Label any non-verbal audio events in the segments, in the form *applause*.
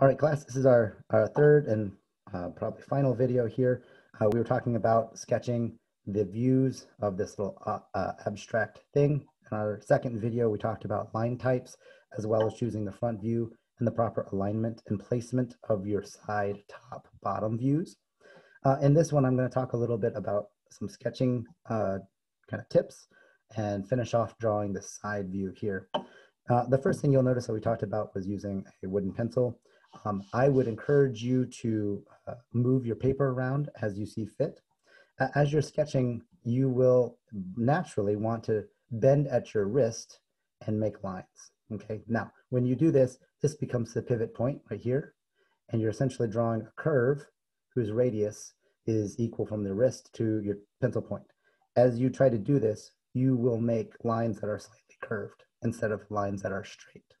All right, class, this is our, our third and uh, probably final video here. Uh, we were talking about sketching the views of this little uh, uh, abstract thing. In our second video, we talked about line types, as well as choosing the front view and the proper alignment and placement of your side, top, bottom views. Uh, in this one, I'm gonna talk a little bit about some sketching uh, kind of tips and finish off drawing the side view here. the first thing you'll notice that we talked about was using a wooden pencil. Um, I would encourage you to uh, move your paper around as you see fit. Uh, as you're sketching, you will naturally want to bend at your wrist and make lines. Okay, now when you do this, this becomes the pivot point right here, and you're essentially drawing a curve whose radius is equal from the wrist to your pencil point. As you try to do this, you will make lines that are slightly curved instead of lines that are straight.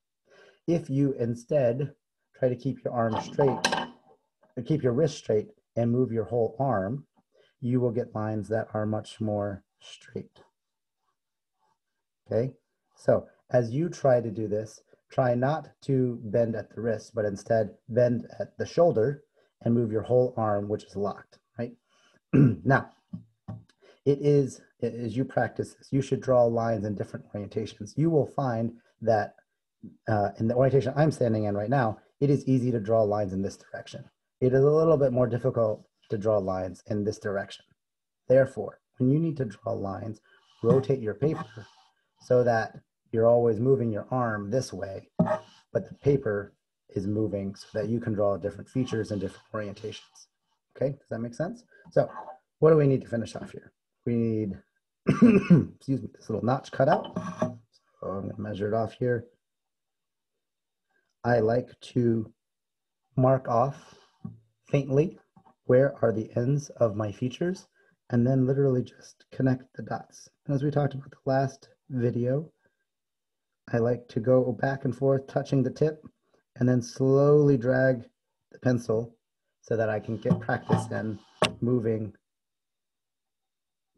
If you instead try to keep your arm straight, keep your wrist straight and move your whole arm, you will get lines that are much more straight. Okay, so as you try to do this, try not to bend at the wrist, but instead bend at the shoulder and move your whole arm, which is locked, right? *clears throat* now, it is, as you practice this, you should draw lines in different orientations. You will find that uh, in the orientation I'm standing in right now, it is easy to draw lines in this direction. It is a little bit more difficult to draw lines in this direction. Therefore, when you need to draw lines, rotate your paper so that you're always moving your arm this way, but the paper is moving so that you can draw different features and different orientations. Okay, does that make sense? So what do we need to finish off here? We need, *coughs* excuse me, this little notch cut out. So I'm gonna measure it off here. I like to mark off faintly where are the ends of my features and then literally just connect the dots. As we talked about the last video, I like to go back and forth touching the tip and then slowly drag the pencil so that I can get practice in moving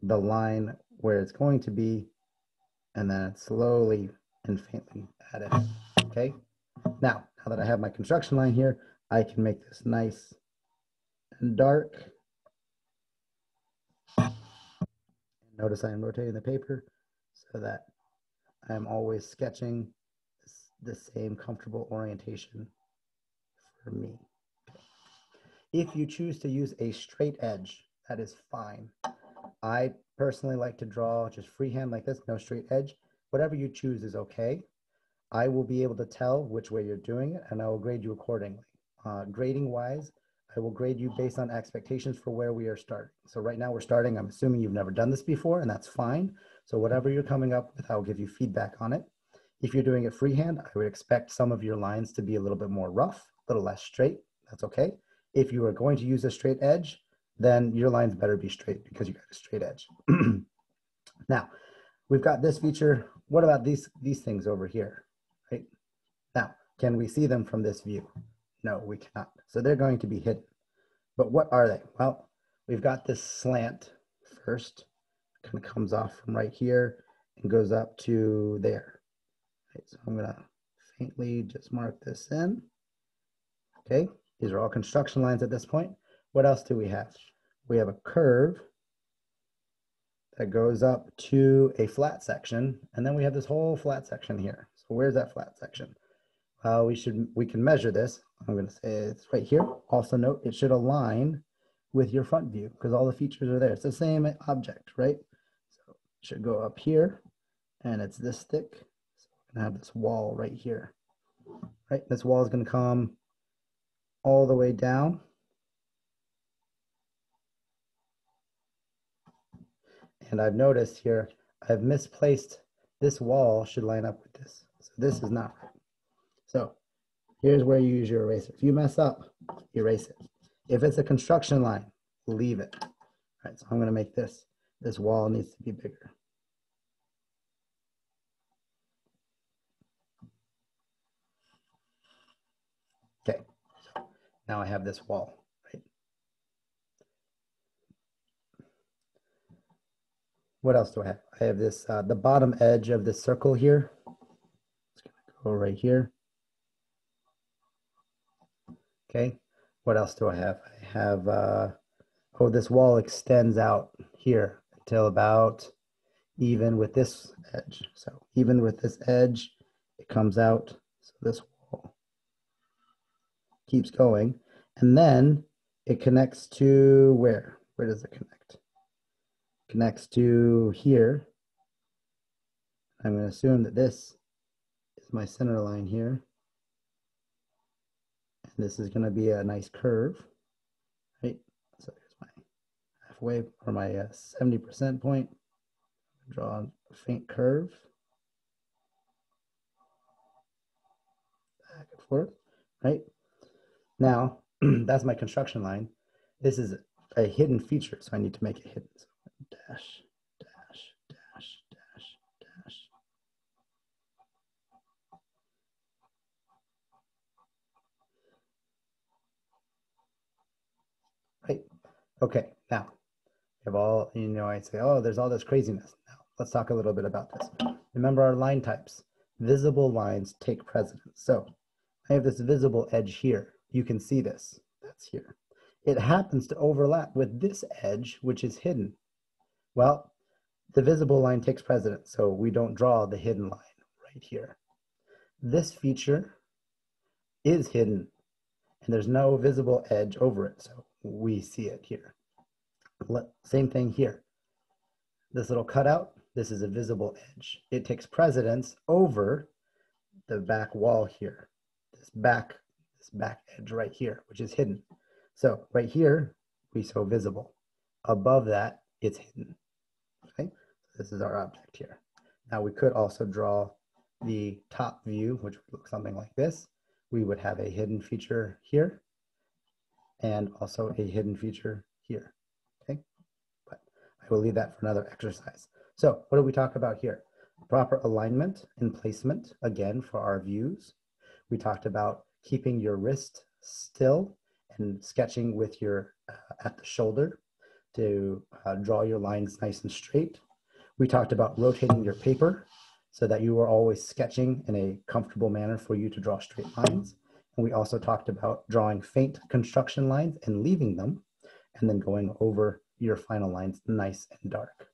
the line where it's going to be and then slowly and faintly add it, okay? Now, now that I have my construction line here, I can make this nice and dark. Notice I am rotating the paper so that I'm always sketching the same comfortable orientation for me. If you choose to use a straight edge, that is fine. I personally like to draw just freehand like this, no straight edge. Whatever you choose is okay. I will be able to tell which way you're doing it and I will grade you accordingly. Uh, grading wise, I will grade you based on expectations for where we are starting. So right now we're starting, I'm assuming you've never done this before and that's fine. So whatever you're coming up with, I'll give you feedback on it. If you're doing it freehand, I would expect some of your lines to be a little bit more rough, a little less straight. That's okay. If you are going to use a straight edge, then your lines better be straight because you got a straight edge. *clears throat* now, we've got this feature. What about these, these things over here? Can we see them from this view? No, we cannot. So they're going to be hidden. But what are they? Well, we've got this slant first, kind of comes off from right here and goes up to there. Right, so I'm gonna faintly just mark this in. Okay, these are all construction lines at this point. What else do we have? We have a curve that goes up to a flat section, and then we have this whole flat section here. So where's that flat section? Well, we should we can measure this. I'm going to say it's right here. Also note it should align with your front view because all the features are there. It's the same object, right? So it should go up here, and it's this thick. So we're going to have this wall right here, right? This wall is going to come all the way down And I've noticed here, I've misplaced this wall should line up with this. So this is not right. So here's where you use your eraser. If you mess up, erase it. If it's a construction line, leave it. All right, so I'm gonna make this, this wall needs to be bigger. Okay, so now I have this wall. Right? What else do I have? I have this, uh, the bottom edge of this circle here. It's gonna go right here. Okay, what else do I have? I have, uh, oh, this wall extends out here until about even with this edge. So even with this edge, it comes out. So this wall keeps going. And then it connects to where? Where does it connect? Connects to here. I'm going to assume that this is my center line here. This is going to be a nice curve, right? So here's my halfway or my 70% uh, point. Draw a faint curve. Back and forth, right? Now, *clears throat* that's my construction line. This is a hidden feature, so I need to make it hidden. So dash, dash, dash, dash. Right. Okay. Now, you have all, you know, I say, oh, there's all this craziness. Now, let's talk a little bit about this. Remember our line types. Visible lines take precedence. So I have this visible edge here. You can see this. That's here. It happens to overlap with this edge, which is hidden. Well, the visible line takes precedence, so we don't draw the hidden line right here. This feature is hidden, and there's no visible edge over it, so we see it here. Same thing here. This little cutout, this is a visible edge. It takes precedence over the back wall here, this back, this back edge right here, which is hidden. So right here, we show visible. Above that, it's hidden. Okay, so this is our object here. Now we could also draw the top view, which would look something like this. We would have a hidden feature here and also a hidden feature here. Okay, but I will leave that for another exercise. So what do we talk about here? Proper alignment and placement, again, for our views. We talked about keeping your wrist still and sketching with your, uh, at the shoulder to uh, draw your lines nice and straight. We talked about rotating your paper so that you are always sketching in a comfortable manner for you to draw straight lines. And we also talked about drawing faint construction lines and leaving them, and then going over your final lines nice and dark.